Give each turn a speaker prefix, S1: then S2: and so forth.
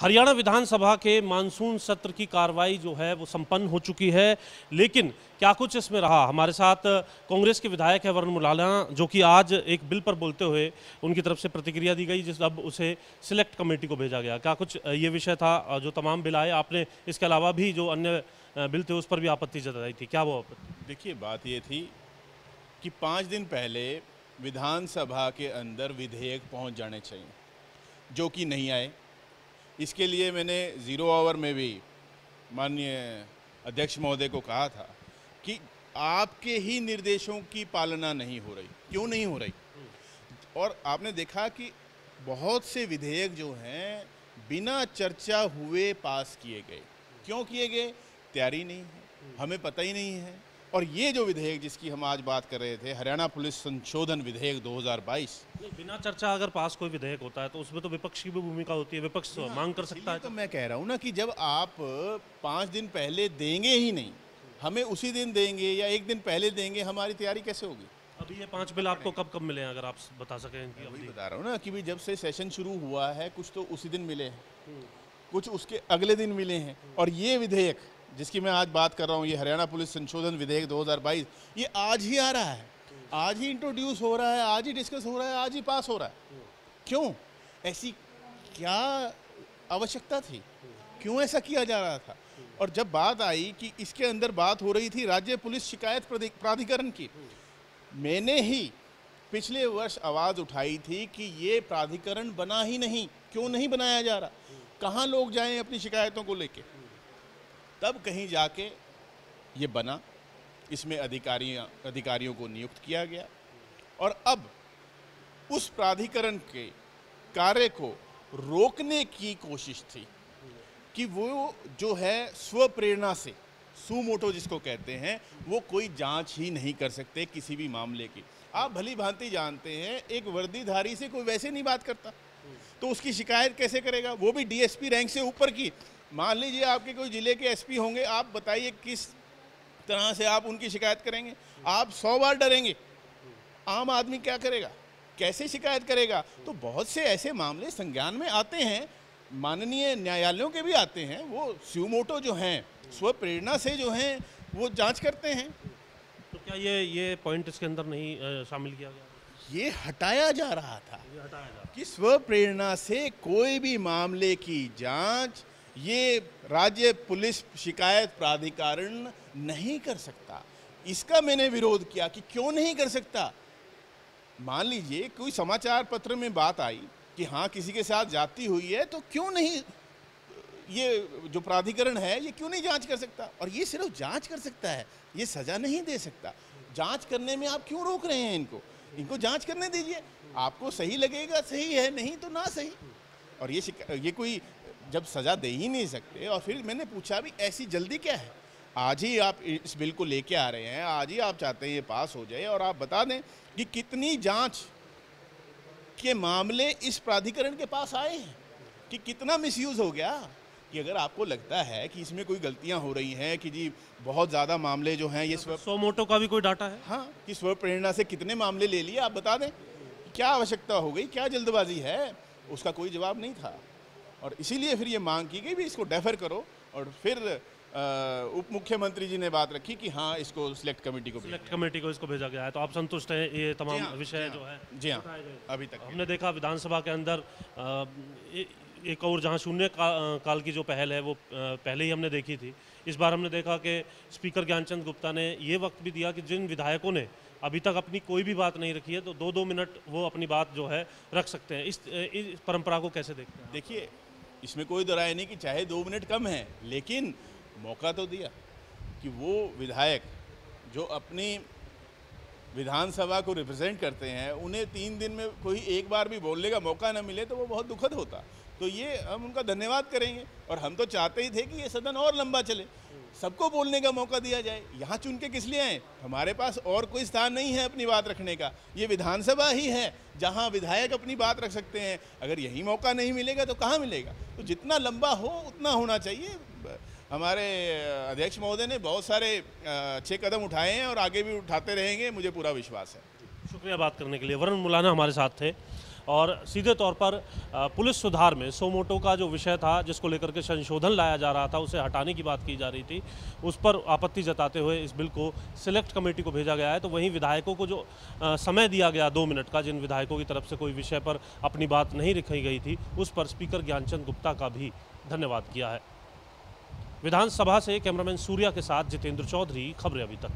S1: हरियाणा विधानसभा के मानसून सत्र की कार्रवाई जो है वो संपन्न हो चुकी है, लेकिन क्या कुछ इसमें रहा? हमारे साथ कांग्रेस के विधायक है वरुण मुलाना, जो कि आज एक बिल पर बोलते हुए उनकी तरफ़ से प्रतिक्रिया दी गई, जिस अब उसे सिलेक्ट कमेटी को भेजा गया। क्या कुछ, ये विषय था, जो तमाम बिल आए, आपने इसके अलावा भी जो अन्य बिल थे उस पर भी आपत्ति जताई थी। क्या वो आपत्ति?
S2: देखिए, बात ये थी कि पाँच दिन पहले विधानसभा के अंदर विधेयक पहुँच जाने चाहिए, जो कि नहीं आए। इसके लिए मैंने ज़ीरो आवर में भी माननीय अध्यक्ष महोदय को कहा था कि आपके ही निर्देशों की पालना नहीं हो रही। क्यों नहीं हो रही? और आपने देखा कि बहुत से विधेयक जो हैं, बिना चर्चा हुए पास किए गए। क्यों किए गए? तैयारी नहीं है। हमें पता ही नहीं है। और ये जो विधेयक जिसकी हम आज बात कर रहे थे हरियाणा पुलिस संशोधन विधेयक 2022
S1: बिना चर्चा अगर पास कोई विधेयक होता है तो उसमें तो विपक्ष की भी भूमिका होती है विपक्ष मांग कर सकता है
S2: तो मैं कह रहा हूँ ना कि जब आप पाँच दिन पहले देंगे ही नहीं हमें उसी दिन देंगे या एक दिन पहले देंगे हमारी तैयारी कैसे होगी?
S1: अभी ये पाँच बिल आपको कब कब मिले हैं अगर आप बता सकें इनकी
S2: अभी बता रहा हूँ ना कि भी जब से सेशन शुरू हुआ है कुछ तो उसी दिन मिले हैं। हम्म। कुछ उसके अगले दिन मिले हैं। और ये विधेयक जिसकी मैं आज बात कर रहा हूँ, ये हरियाणा पुलिस संशोधन विधेयक 2022 ये आज ही आ रहा है। आज ही इंट्रोड्यूस हो रहा है, आज ही डिस्कस हो रहा है, आज ही पास हो रहा है। क्यों? ऐसी क्या आवश्यकता थी? क्यों ऐसा किया जा रहा था? और जब बात आई कि इसके अंदर बात हो रही थी राज्य पुलिस शिकायत प्राधिकरण की, मैंने ही पिछले वर्ष आवाज़ उठाई थी कि ये प्राधिकरण बना ही नहीं। क्यों नहीं बनाया जा रहा? कहाँ लोग जाएँ अपनी शिकायतों को लेके? तब कहीं जाके ये बना। इसमें अधिकारियों अधिकारियों को नियुक्त किया गया और अब उस प्राधिकरण के कार्य को रोकने की कोशिश थी कि वो जो है स्व प्रेरणा से, सुमोटो जिसको कहते हैं, वो कोई जाँच ही नहीं कर सकते किसी भी मामले की। आप भली भांति जानते हैं, एक वर्दीधारी से कोई वैसे नहीं बात करता। तो उसकी शिकायत कैसे करेगा? वो भी डीएसपी रैंक से ऊपर की। मान लीजिए आपके कोई ज़िले के एसपी होंगे आप बताइए किस तरह से आप उनकी शिकायत करेंगे? आप सौ बार डरेंगे। आम आदमी क्या करेगा? कैसे शिकायत करेगा? तो बहुत से ऐसे मामले संज्ञान में आते हैं माननीय न्यायालयों के भी आते हैं वो स्यूमोटो जो हैं स्व प्रेरणा से जो हैं वो जाँच करते हैं।
S1: तो क्या ये ये पॉइंट इसके अंदर नहीं शामिल किया गया?
S2: ये हटाया जा रहा था ये हटाया जा रहा। कि स्व प्रेरणा से कोई भी मामले की जाँच ये राज्य पुलिस शिकायत प्राधिकरण नहीं कर सकता। इसका मैंने विरोध किया कि क्यों नहीं कर सकता? मान लीजिए, कोई समाचार पत्र में बात आई कि हाँ किसी के साथ जाती हुई है तो क्यों नहीं, ये जो प्राधिकरण है, ये क्यों नहीं जाँच कर सकता? और ये सिर्फ़ जाँच कर सकता है, ये सजा नहीं दे सकता। जाँच करने में आप क्यों रोक रहे हैं इनको? इनको जाँच करने दीजिए। आपको सही लगेगा, सही है, नहीं तो ना सही। और ये ये कोई जब सज़ा दे ही नहीं सकते। और फिर मैंने पूछा भी ऐसी जल्दी क्या है? आज ही आप इस बिल को लेके आ रहे हैं। आज ही आप चाहते हैं ये पास हो जाए और आप बता दें कि कितनी जाँच के मामले इस प्राधिकरण के पास आए हैं कि कितना मिसयूज़ हो गया कि अगर आपको लगता है कि इसमें कोई गलतियाँ हो रही हैं कि जी बहुत ज़्यादा मामले जो हैं ये स्व
S1: सौ मोटो का भी कोई डाटा है?
S2: हाँ कि स्व प्रेरणा से कितने मामले ले लिए आप बता दें। क्या आवश्यकता हो गई? क्या जल्दबाजी है? उसका कोई जवाब नहीं था। और इसीलिए फिर ये मांग की गई भी इसको डेफर करो। और फिर उप मुख्यमंत्री जी ने बात रखी कि हाँ इसको सिलेक्ट कमेटी को
S1: सिलेक्ट कमेटी को इसको भेजा गया है। तो आप संतुष्ट हैं? ये तमाम हाँ, विषय
S2: हाँ,
S1: जो है
S2: जी हाँ अभी तक
S1: हमने देखा विधानसभा के अंदर एक और जहाँ शून्य काल की जो पहल है वो पहले ही हमने देखी थी। इस बार हमने देखा कि स्पीकर ज्ञानचंद गुप्ता ने ये वक्त भी दिया कि जिन विधायकों ने अभी तक अपनी कोई भी बात नहीं रखी है तो दो दो मिनट वो अपनी बात जो है रख सकते हैं। इस, इस परंपरा को कैसे देखते हैं
S2: देखिए इसमें कोई दो राय नहीं कि चाहे दो मिनट कम है, लेकिन मौका तो दिया कि वो विधायक जो अपनी विधानसभा को रिप्रेजेंट करते हैं, उन्हें तीन दिन में कोई एक बार भी बोलने का मौका ना मिले तो वो बहुत दुखद होता। तो ये हम उनका धन्यवाद करेंगे और हम तो चाहते ही थे कि ये सदन और लंबा चले। सबको बोलने का मौका दिया जाए। यहाँ चुन के किस लिए आए? हमारे पास और कोई स्थान नहीं है अपनी बात रखने का। ये विधानसभा ही है, जहाँ विधायक अपनी बात रख सकते हैं। अगर यही मौका नहीं मिलेगा तो कहाँ मिलेगा? तो जितना लंबा हो, उतना होना चाहिए। हमारे अध्यक्ष महोदय ने बहुत सारे अच्छे कदम उठाए हैं और आगे भी उठाते रहेंगे, मुझे पूरा विश्वास है।
S1: शुक्रिया बात करने के लिए। वरुण मुलाना हमारे साथ थे और सीधे तौर पर पुलिस सुधार में सोमोटो का जो विषय था, जिसको लेकर के संशोधन लाया जा रहा था, उसे हटाने की बात की जा रही थी, उस पर आपत्ति जताते हुए इस बिल को सिलेक्ट कमेटी को भेजा गया है। तो वहीं विधायकों को जो समय दिया गया दो मिनट का, जिन विधायकों की तरफ़ से कोई विषय पर अपनी बात नहीं रखी गई थी, उस पर स्पीकर ज्ञानचंद गुप्ता का भी धन्यवाद किया है। विधानसभा से कैमरामैन सूर्या के साथ जितेंद्र चौधरी खबरें अभी तक।